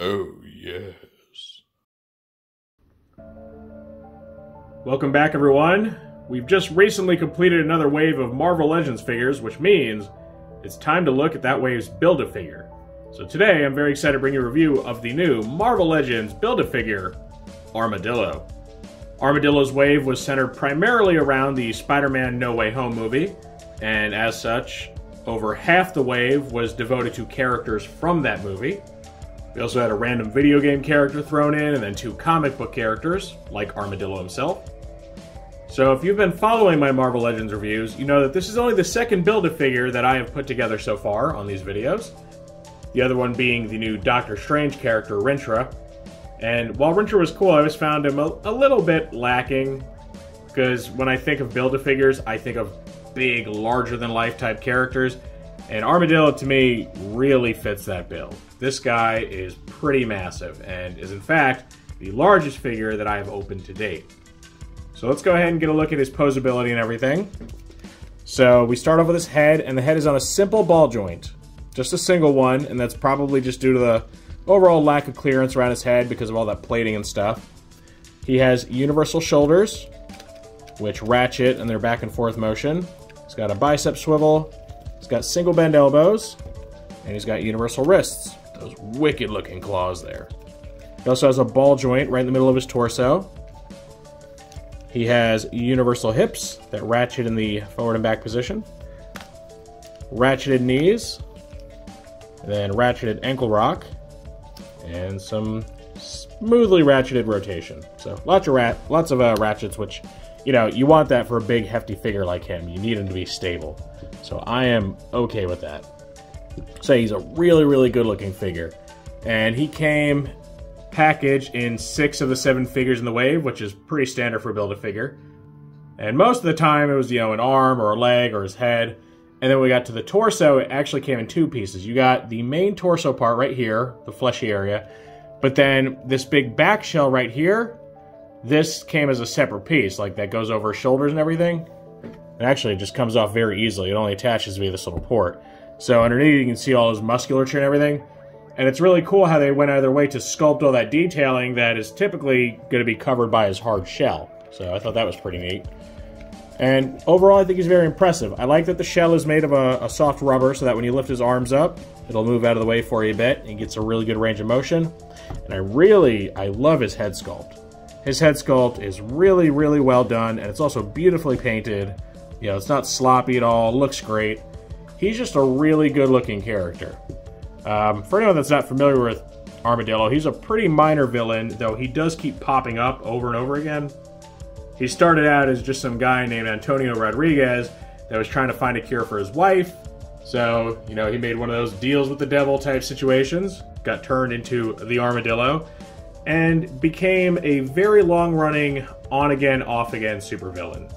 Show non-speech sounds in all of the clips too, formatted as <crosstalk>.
Oh, yes. Welcome back, everyone. We've just recently completed another wave of Marvel Legends figures, which means it's time to look at that wave's Build-A-Figure. So today, I'm very excited to bring you a review of the new Marvel Legends Build-A-Figure, Armadillo. Armadillo's wave was centered primarily around the Spider-Man No Way Home movie, and as such, over half the wave was devoted to characters from that movie. We also had a random video game character thrown in, and then two comic book characters, like Armadillo himself. So if you've been following my Marvel Legends reviews, you know that this is only the second Build-A-Figure that I have put together so far on these videos. The other one being the new Doctor Strange character, Rintrah. And while Rintrah was cool, I always found him a, a little bit lacking, because when I think of Build-A-Figures, I think of big, larger-than-life type characters, and Armadillo, to me, really fits that bill. This guy is pretty massive, and is in fact the largest figure that I have opened to date. So let's go ahead and get a look at his posability and everything. So we start off with his head, and the head is on a simple ball joint. Just a single one, and that's probably just due to the overall lack of clearance around his head because of all that plating and stuff. He has universal shoulders, which ratchet in their back and forth motion. He's got a bicep swivel. He's got single bend elbows. And he's got universal wrists. Those wicked looking claws there. He also has a ball joint right in the middle of his torso. He has universal hips that ratchet in the forward and back position, ratcheted knees, then ratcheted ankle rock, and some smoothly ratcheted rotation. So lots of rat, lots of uh, ratchets, which you know you want that for a big hefty figure like him. You need him to be stable. So I am okay with that. So he's a really really good looking figure, and he came packaged in six of the seven figures in the wave, which is pretty standard for Build-A-Figure. And most of the time it was, you know, an arm or a leg or his head. And then we got to the torso, it actually came in two pieces. You got the main torso part right here, the fleshy area. But then this big back shell right here, this came as a separate piece, like that goes over shoulders and everything. And actually it just comes off very easily. It only attaches via this little port. So underneath you can see all his musculature and everything. And it's really cool how they went out of their way to sculpt all that detailing that is typically going to be covered by his hard shell. So I thought that was pretty neat. And overall, I think he's very impressive. I like that the shell is made of a, a, soft rubber so that when you lift his arms up, it'll move out of the way for you a bit and gets a really good range of motion. And I really, I love his head sculpt. His head sculpt is really, really well done, and it's also beautifully painted. You know, it's not sloppy at all, looks great. He's just a really good looking character. Um, for anyone that's not familiar with Armadillo, he's a pretty minor villain, though he does keep popping up over and over again. He started out as just some guy named Antonio Rodriguez that was trying to find a cure for his wife. So, you know, he made one of those deals with the devil type situations, got turned into the Armadillo, and became a very long running, on again, off again supervillain.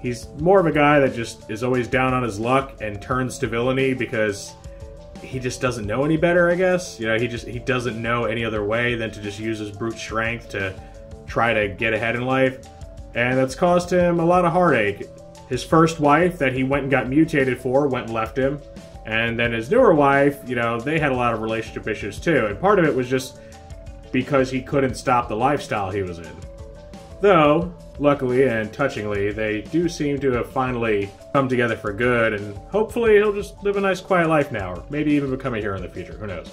He's more of a guy that just is always down on his luck and turns to villainy because he just doesn't know any better, I guess. You know, he just he doesn't know any other way than to just use his brute strength to try to get ahead in life. And that's caused him a lot of heartache. His first wife that he went and got mutated for went and left him. And then his newer wife, you know, they had a lot of relationship issues too. And part of it was just because he couldn't stop the lifestyle he was in. Though, luckily and touchingly, they do seem to have finally come together for good, and hopefully he'll just live a nice quiet life now, or maybe even become a hero in the future, who knows.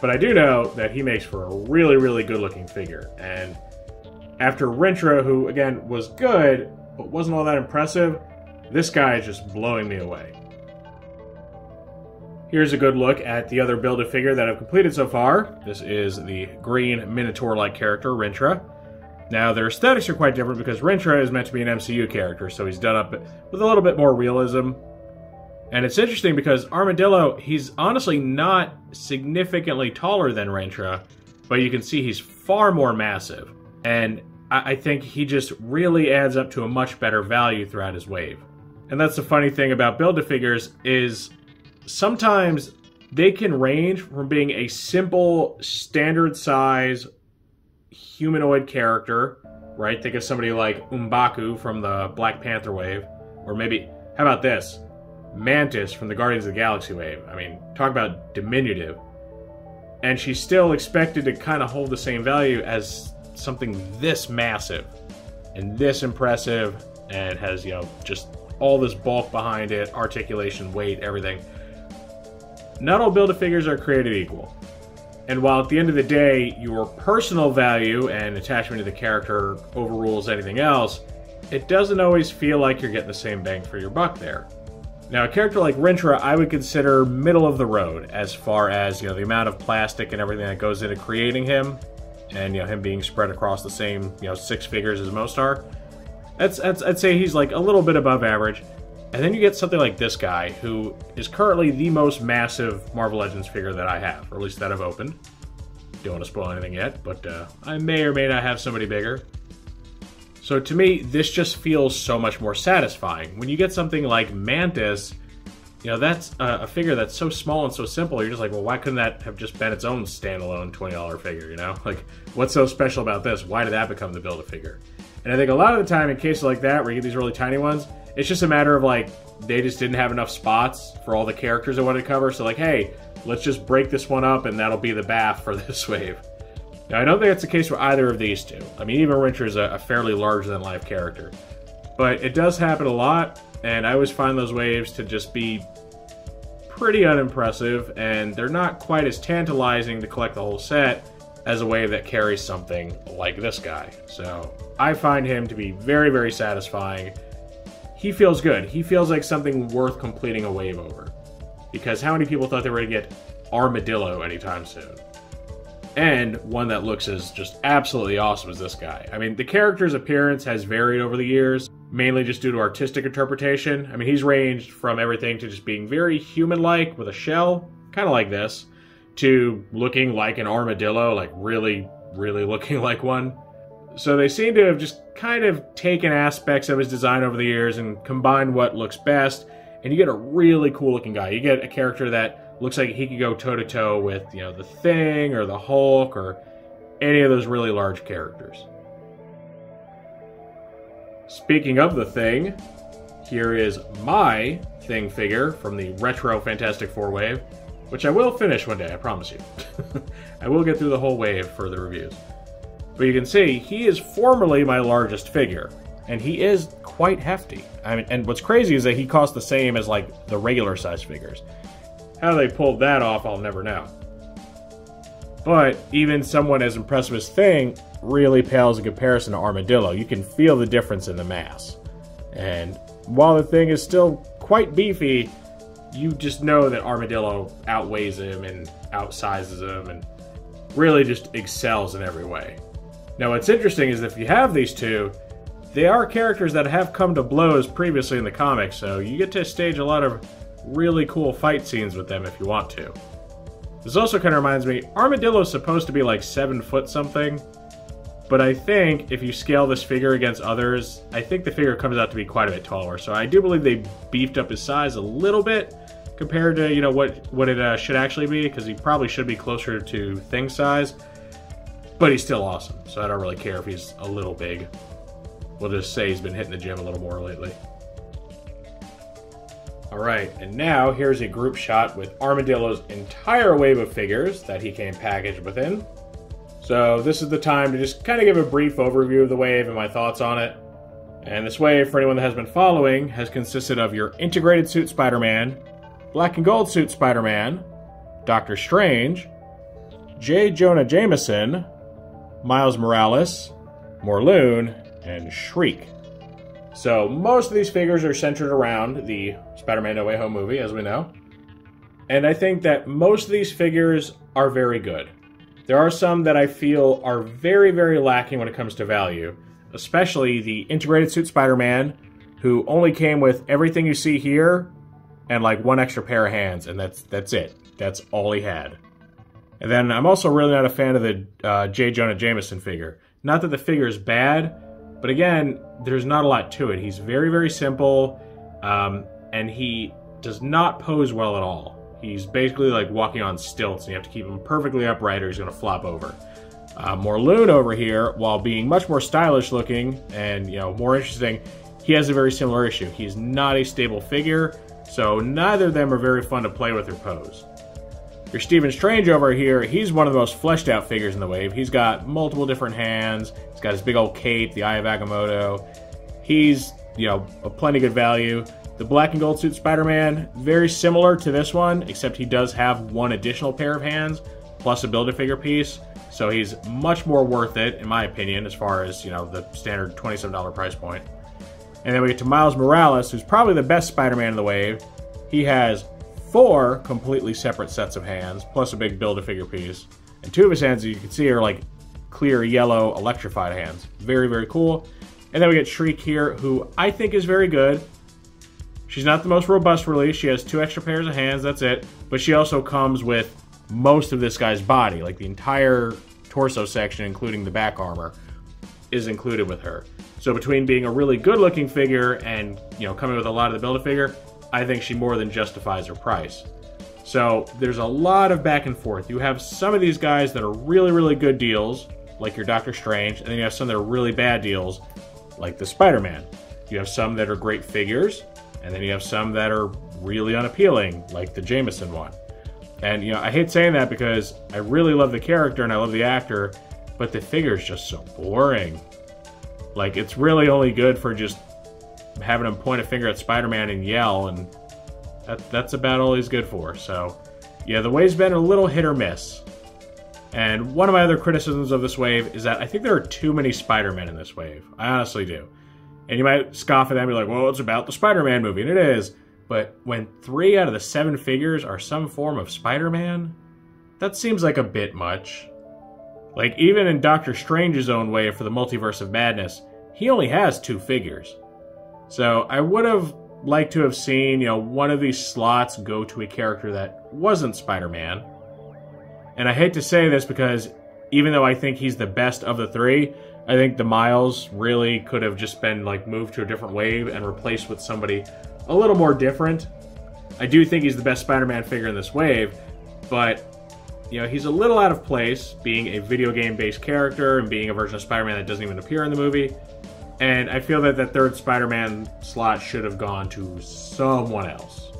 But I do know that he makes for a really, really good looking figure, and after Rintrah, who again was good, but wasn't all that impressive, this guy is just blowing me away. Here's a good look at the other Build-A-Figure that I've completed so far. This is the green Minotaur-like character, Rintrah. Now, their aesthetics are quite different because Rintrah is meant to be an MCU character, so he's done up with a little bit more realism. And it's interesting because Armadillo, he's honestly not significantly taller than Rintrah, but you can see he's far more massive. And I think he just really adds up to a much better value throughout his wave. And that's the funny thing about Build-A-Figures is sometimes they can range from being a simple standard size humanoid character, right? Think of somebody like M'Baku from the Black Panther wave. Or maybe, how about this? Mantis from the Guardians of the Galaxy wave. I mean, talk about diminutive. and she's still expected to kind of hold the same value as something this massive and this impressive and has, you know, just all this bulk behind it, articulation, weight, everything. Not all Build-A-Figures are created equal. And while at the end of the day, your personal value and attachment to the character overrules anything else, it doesn't always feel like you're getting the same bang for your buck there. Now, a character like Rintrah, I would consider middle of the road as far as you know the amount of plastic and everything that goes into creating him, and you know him being spread across the same you know six figures as most are. That's, that's I'd say he's like a little bit above average. And then you get something like this guy, who is currently the most massive Marvel Legends figure that I have, or at least that I've opened. Don't want to spoil anything yet, but uh, I may or may not have somebody bigger. So to me, this just feels so much more satisfying. When you get something like Mantis, you know, that's a, a, figure that's so small and so simple, you're just like, well, why couldn't that have just been its own standalone $20 figure, you know? <laughs> Like, what's so special about this? Why did that become the Build-A-Figure? And I think a lot of the time in cases like that, where you get these really tiny ones, it's just a matter of like, they just didn't have enough spots for all the characters they wanted to cover. So like, hey, let's just break this one up and that'll be the BAF for <laughs> this wave. Now, I don't think that's the case for either of these two. I mean, even Rintrah is a, a fairly larger-than-life character. But it does happen a lot, and I always find those waves to just be pretty unimpressive, and they're not quite as tantalizing to collect the whole set as a wave that carries something like this guy. So I find him to be very, very satisfying. He feels good. He feels like something worth completing a wave over. Because how many people thought they were going to get Armadillo anytime soon? and one that looks as just absolutely awesome as this guy. I mean, the character's appearance has varied over the years, mainly just due to artistic interpretation. I mean, he's ranged from everything to just being very human like with a shell, kind of like this, to looking like an armadillo, like really, really <laughs> looking like one. So they seem to have just kind of taken aspects of his design over the years and combined what looks best, and you get a really cool looking guy. You get a character that looks like he could go toe to toe with, you know, the Thing or the Hulk or any of those really large characters. Speaking of the Thing, here is my Thing figure from the Retro Fantastic Four wave, which I will finish one day, I promise you. <laughs> I will get through the whole wave for the reviews. But you can see, he is formerly my largest figure, and he is quite hefty. I mean, and what's crazy is that he costs the same as like the regular size figures. How they pulled that off, I'll never know. But even someone as impressive as Thing really pales in comparison to Armadillo. You can feel the difference in the mass. And while the Thing is still quite beefy, you just know that Armadillo outweighs him and outsizes him and really just excels in every way. Now, what's interesting is if you have these two, they are characters that have come to blows previously in the comics, so you get to stage a lot of really cool fight scenes with them if you want to. This also kind of reminds me, Armadillo's supposed to be like 7 foot something, but I think if you scale this figure against others, I think the figure comes out to be quite a bit taller. So I do believe they beefed up his size a little bit compared to, you know, what, what it uh, should actually be, because he probably should be closer to Thing size, but he's still awesome, so I don't really care if he's a little big. We'll just say he's been hitting the gym a little more lately. Alright, and now here's a group shot with Armadillo's entire wave of figures that he came packaged within. So this is the time to just kind of give a brief overview of the wave and my thoughts on it. And this wave, for anyone that has been following, has consisted of your integrated suit Spider-Man, black and gold suit Spider-Man, Doctor Strange, J. Jonah Jameson, Miles Morales, Morlun, and Shriek. So most of these figures are centered around the Spider-Man No Way Home movie, as we know. And I think that most of these figures are very good. There are some that I feel are very, very lacking when it comes to value, especially the integrated suit Spider-Man, who only came with everything you see here and like one extra pair of hands, and that's that's it. That's all he had. And then I'm also really not a fan of the uh, J. Jonah Jameson figure. Not that the figure is bad, but again, there's not a lot to it. He's very, very simple, um, and he does not pose well at all. He's basically like walking on stilts, and you have to keep him perfectly upright or he's going to flop over. Uh, Morlun over here, while being much more stylish looking and you know more interesting, he has a very similar issue. He's not a stable figure, so neither of them are very fun to play with or pose. Your Stephen Strange over here, he's one of the most fleshed out figures in the wave. He's got multiple different hands. He's got his big old cape, the Eye of Agamotto. He's, you know, a plenty good value. The black and gold suit Spider-Man, very similar to this one, except he does have one additional pair of hands, plus a Build-A-Figure piece. So he's much more worth it, in my opinion, as far as, you know, the standard $27 price point. And then we get to Miles Morales, who's probably the best Spider-Man in the wave. He has four completely separate sets of hands, plus a big Build-A-Figure piece. And two of his hands, as you can see, are like clear yellow electrified hands. Very, very cool. And then we get Shriek here, who I think is very good. She's not the most robust release. She has two extra pairs of hands, that's it. But she also comes with most of this guy's body. Like the entire torso section, including the back armor, is included with her. So between being a really good looking figure and, you know, coming with a lot of the Build-A-Figure, I think she more than justifies her price. So there's a lot of back and forth. You have some of these guys that are really, really good deals, like your Doctor Strange, and then you have some that are really bad deals, like the Spider-Man. You have some that are great figures, and then you have some that are really unappealing, like the Jameson one. And you know, I hate saying that because I really love the character and I love the actor, but the figure is just so boring. Like it's really only good for just having him point a finger at Spider-Man and yell, and that, that's about all he's good for. So, yeah, the wave's been a little hit or miss. And one of my other criticisms of this wave is that I think there are too many Spider-Men in this wave. I honestly do. And you might scoff at that and be like, well, it's about the Spider-Man movie, and it is. But when three out of the seven figures are some form of Spider-Man, that seems like a bit much. Like, even in Doctor Strange's own wave for the Multiverse of Madness, he only has two figures. So I would have liked to have seen, you know, one of these slots go to a character that wasn't Spider-Man. And I hate to say this because even though I think he's the best of the three, I think the Miles really could have just been like moved to a different wave and replaced with somebody a little more different. I do think he's the best Spider-Man figure in this wave, but you know, he's a little out of place being a video game based character and being a version of Spider-Man that doesn't even appear in the movie. And I feel that that third Spider-Man slot should have gone to someone else.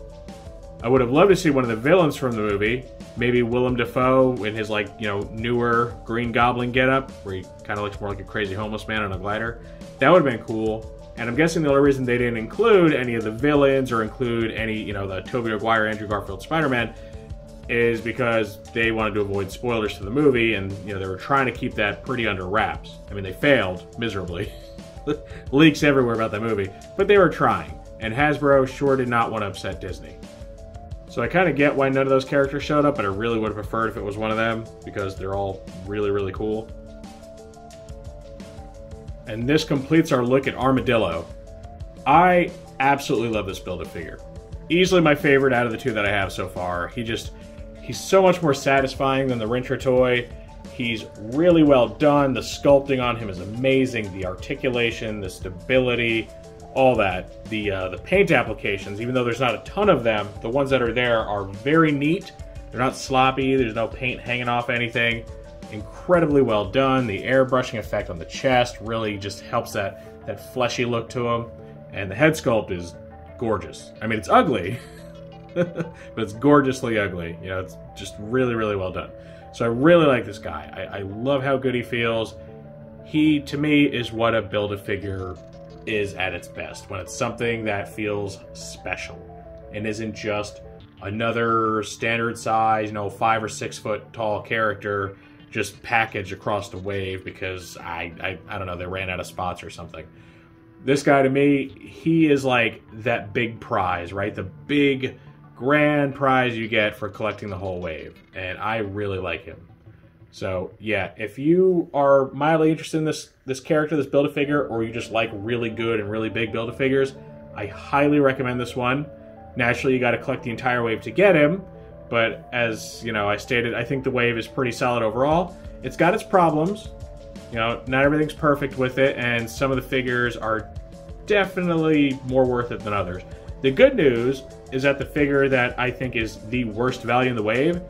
I would have loved to see one of the villains from the movie, maybe Willem Dafoe in his like, you know, newer Green Goblin getup, where he kind of looks more like a crazy homeless man on a glider. That would have been cool. And I'm guessing the only reason they didn't include any of the villains or include any, you know, the Tobey Maguire, Andrew Garfield Spider-Man is because they wanted to avoid spoilers to the movie and, you know, they were trying to keep that pretty under wraps. I mean, they failed miserably. <laughs> <laughs> leaks everywhere about that movie, but they were trying, and Hasbro sure did not want to upset Disney. So I kind of get why none of those characters showed up, but I really would have preferred if it was one of them because they're all really, really cool. And this completes our look at Armadillo. I absolutely love this Build-A-Figure. Easily my favorite out of the two that I have so far. He just, he's so much more satisfying than the Rintrah toy. He's really well done. The sculpting on him is amazing. The articulation, the stability, all that. The uh, the paint applications, even though there's not a ton of them, the ones that are there are very neat. They're not sloppy. There's no paint hanging off anything. Incredibly well done. The airbrushing effect on the chest really just helps that that fleshy look to him. And the head sculpt is gorgeous. I mean, it's ugly, <laughs> <laughs> but it's gorgeously ugly. You know, it's just really, really well done. So I really like this guy. I, I love how good he feels. He, to me, is what a Build-A-Figure is at its best. When it's something that feels special and isn't just another standard size, you know, five or six foot tall character just packaged across the wave because I, I, I don't know, they ran out of spots or something. This guy to me, he is like that big prize, right? The big grand prize you get for collecting the whole wave, and I really like him. So yeah, if you are mildly interested in this this character, this build a figure, or you just like really good and really big build a figures, I highly recommend this one. Naturally, you got to collect the entire wave to get him, but as you know, I stated, I think the wave is pretty solid overall. It's got its problems. You know, not everything's perfect with it, and some of the figures are definitely more worth it than others. The good news is that the figure that I think is the worst value in the wave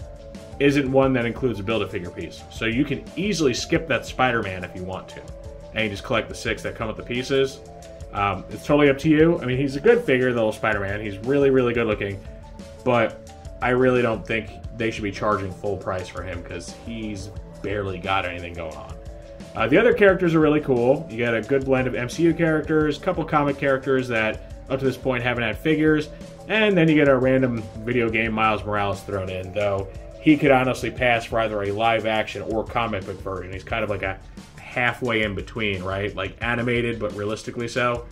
isn't one that includes a Build-A-Figure piece. So you can easily skip that Spider-Man if you want to. And you just collect the six that come with the pieces. Um, it's totally up to you. I mean, he's a good figure, the little Spider-Man. He's really, really good looking. But I really don't think they should be charging full price for him because he's barely got anything going on. Uh, the other characters are really cool. You got a good blend of MCU characters, a couple comic characters that up to this point haven't had figures, and then you get a random video game Miles Morales thrown in, though he could honestly pass for either a live action or comic book version. He's kind of like a halfway in between, right? Like animated, but realistically so.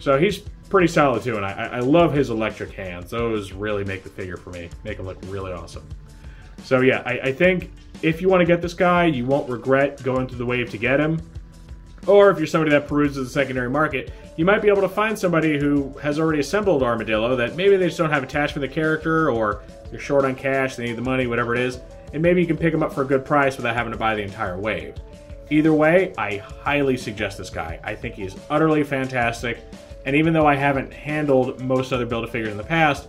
So he's pretty solid too, and I, I love his electric hands. Those really make the figure for me, make him look really awesome. So yeah, I, I think if you want to get this guy, you won't regret going through the wave to get him. Or if you're somebody that peruses the secondary market, you might be able to find somebody who has already assembled Armadillo that maybe they just don't have attachment to the character or they're short on cash, they need the money, whatever it is, and maybe you can pick them up for a good price without having to buy the entire wave. Either way, I highly suggest this guy. I think he's utterly fantastic, and even though I haven't handled most other Build-A-Figures in the past,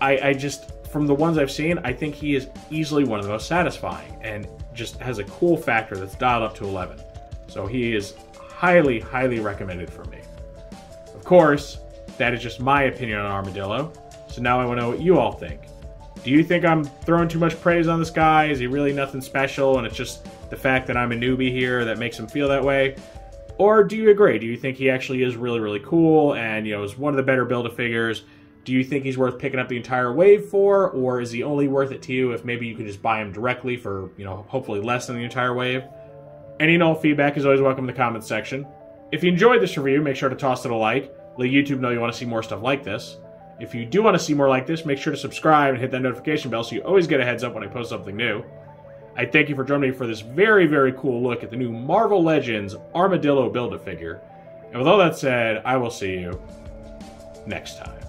I, I just, from the ones I've seen, I think he is easily one of the most satisfying, and just has a cool factor that's dialed up to 11. So he is highly, highly recommended for me. Of course, that is just my opinion on Armadillo, so now I want to know what you all think. Do you think I'm throwing too much praise on this guy? Is he really nothing special and it's just the fact that I'm a newbie here that makes him feel that way? Or do you agree? Do you think he actually is really, really cool and, you know, is one of the better Build-A-Figures? Do you think he's worth picking up the entire wave for? Or is he only worth it to you if maybe you could just buy him directly for, you know, hopefully less than the entire wave? Any and all feedback is always welcome in the comments section. If you enjoyed this review, make sure to toss it a like. Let YouTube know you want to see more stuff like this. If you do want to see more like this, make sure to subscribe and hit that notification bell so you always get a heads up when I post something new. I thank you for joining me for this very, very cool look at the new Marvel Legends Armadillo Build-A-Figure. And with all that said, I will see you next time.